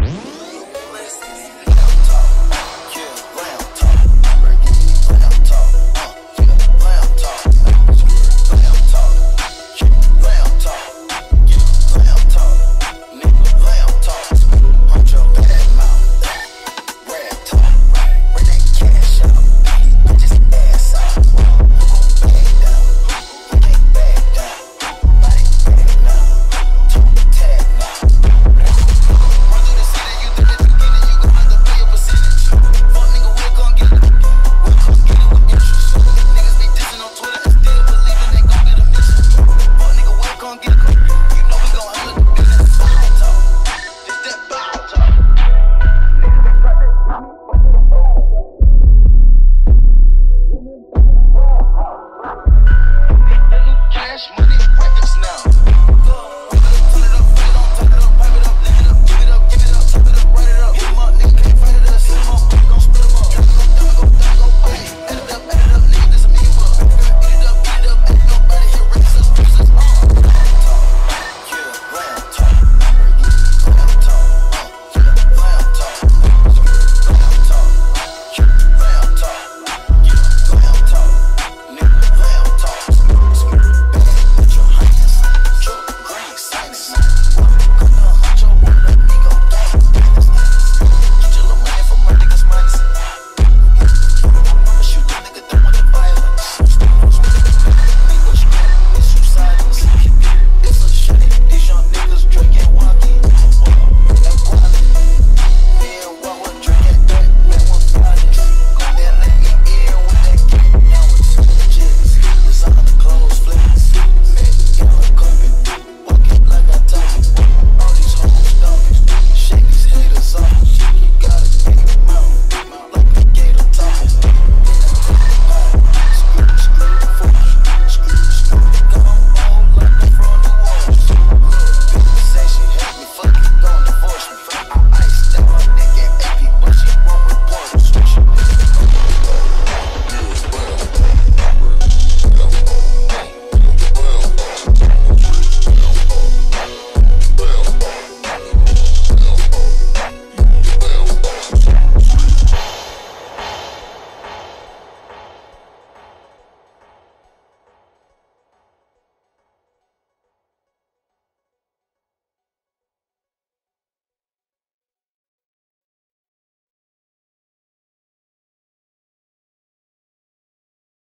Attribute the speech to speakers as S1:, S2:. S1: you